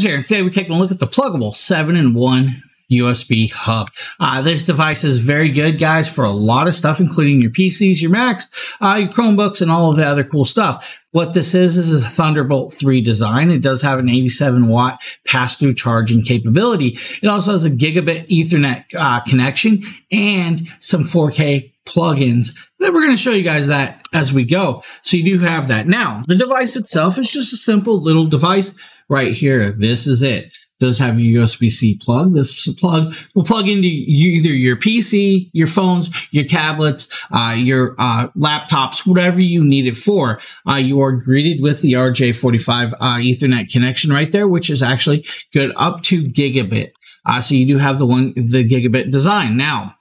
here. Today we're taking a look at the Plugable 7 in 1 USB hub. Uh, this device is very good, guys, for a lot of stuff, including your PCs, your Macs, uh, your Chromebooks, and all of the other cool stuff. What this is, is a Thunderbolt 3 design. It does have an 87 watt pass through charging capability. It also has a gigabit Ethernet uh, connection and some 4K plugins. Then we're going to show you guys that as we go. So you do have that. Now, the device itself is just a simple little device right here. This is it does have a USB-C plug. This plug will plug into either your PC, your phones, your tablets, uh, your uh, laptops, whatever you need it for. Uh, you are greeted with the RJ45 uh, Ethernet connection right there, which is actually good up to gigabit. Uh, so you do have the one the gigabit design. Now,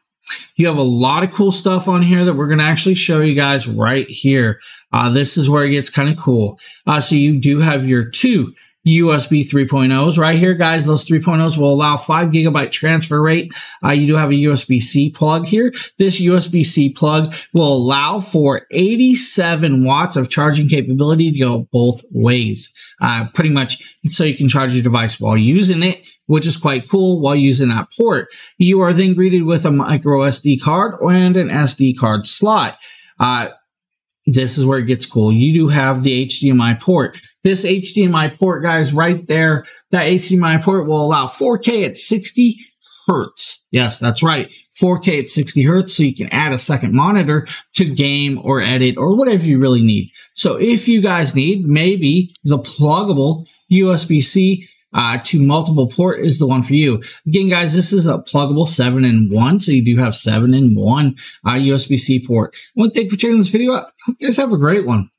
you have a lot of cool stuff on here that we're going to actually show you guys right here. Uh, this is where it gets kind of cool. Uh, so you do have your two USB 3.0s right here, guys. Those 3.0s will allow five gigabyte transfer rate. Uh, you do have a USB C plug here. This USB C plug will allow for 87 watts of charging capability to go both ways. Uh, pretty much so you can charge your device while using it, which is quite cool while using that port. You are then greeted with a micro SD card and an SD card slot. Uh, this is where it gets cool. You do have the HDMI port. This HDMI port, guys, right there, that HDMI port will allow 4K at 60 hertz. Yes, that's right. 4K at 60 hertz. So you can add a second monitor to game or edit or whatever you really need. So if you guys need maybe the Plugable USB-C uh, to multiple port is the one for you. Again, guys, this is a Plugable 7 in 1, so you do have 7 in 1 uh, USB-C port. One thing for checking this video out. Hope you guys have a great one.